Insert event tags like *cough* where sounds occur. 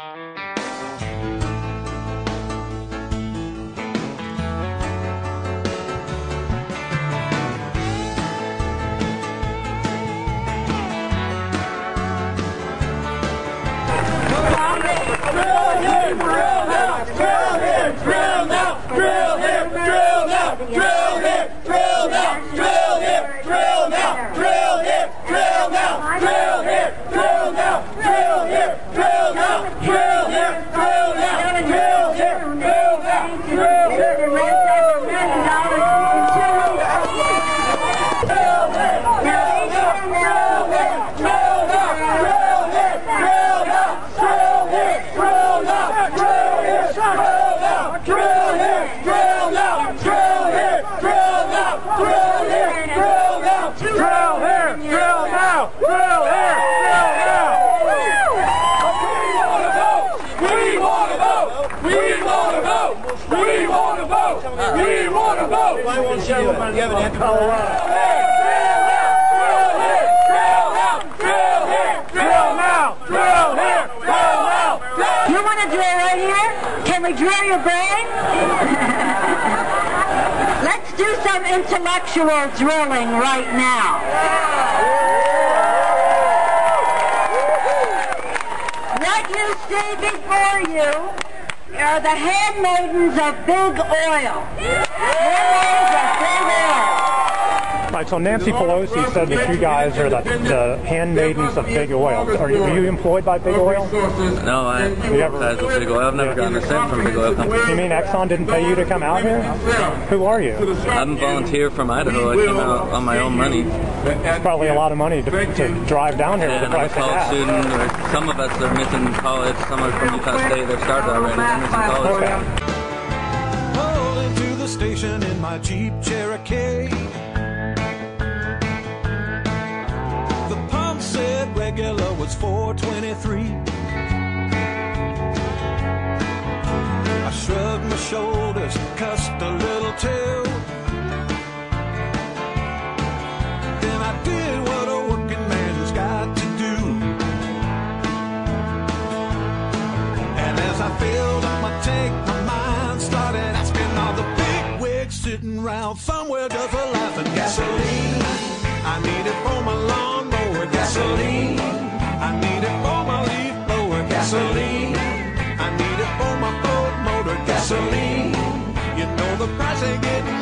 Drill him! Drill him! Drill him! Drill him! Build, build, build, build. drill, You want to drill right here? Can we drill your brain? *laughs* Let's do some intellectual drilling right now. What you see before you are the handmaidens of big oil. Handmaidens of big oil. Right, so Nancy Pelosi said that you guys are the, the handmaidens of big oil. Are you, are you employed by big oil? No, I ain't advertised with Big Oil. I've never gotten a cent from Big Oil Company. You mean Exxon didn't pay you to come out here? Who are you? I'm a volunteer from Idaho. I came out on my own money. It's probably a lot of money to, to drive down here with the And I'm a price of college student. Or some of us are missing college. Some are from Utah State. They've started already. They're missing college. Okay. Pulled into the station in my Jeep Cherokee. Regular was 423. I shrugged my shoulders, cussed a little too. Then I did what a working man's got to do. And as I filled up my tank, my mind started asking all the big wigs sitting round somewhere just a laughing. Gasoline, I need it for my lawnmower. Gasoline, singing.